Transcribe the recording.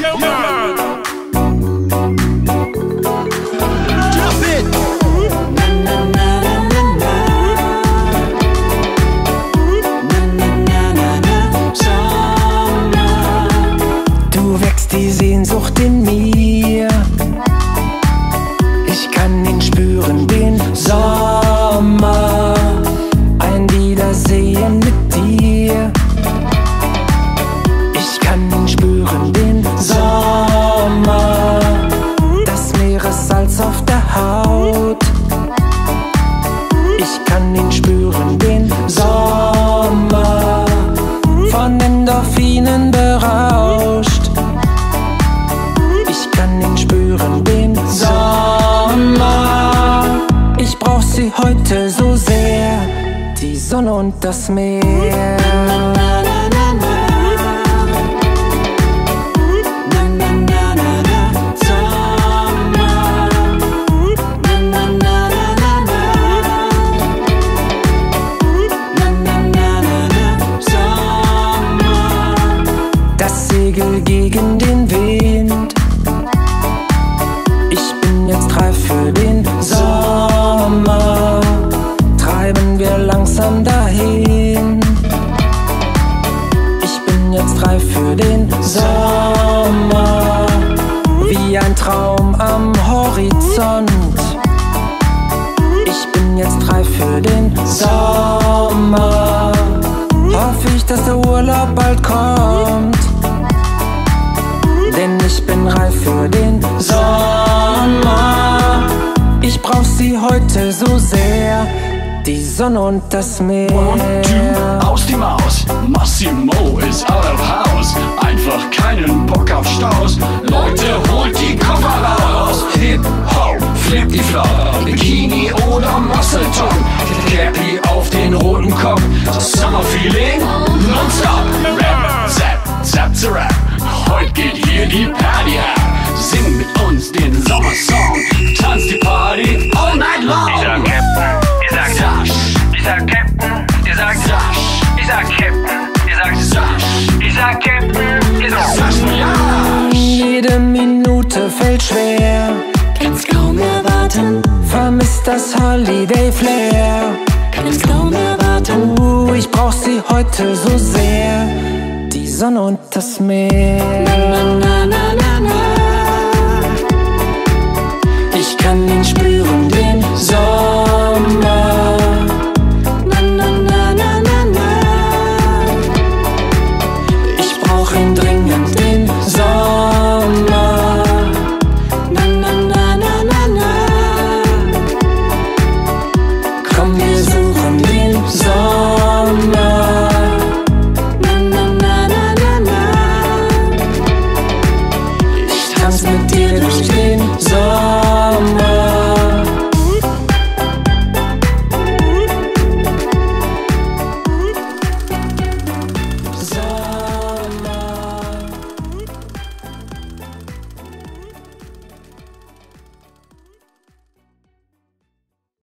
Yo, man. Sie heute so sehr, die Sonne und das Meer. Das Segel gegen den reif für den Sommer. Wie ein Traum am Horizont. Ich bin jetzt reif für den Sommer. Hoffe ich, dass der Urlaub bald kommt. Denn ich bin reif für den Sommer. Ich brauch sie heute so sehr, die Sonne und das Meer. Feeling nonstop. Rap, zap, zap, zap. Heute geht hier die Party ab. Sing mit uns den Sommersong. Tanz die Party all night long. Ich sag Captain, ich sag Sasch, ich sag Captain, ich sag Sasch, ich sag Captain, ich sag Sasch, ich sag Captain, ich sag Sasch, Voyage. Jede Minute fällt schwer. Kann's kaum erwarten, Vermisst das Holiday Flair. kann es kaum erwarten. Ich brauch sie heute so sehr. Die Sonne und das Meer. Na, na,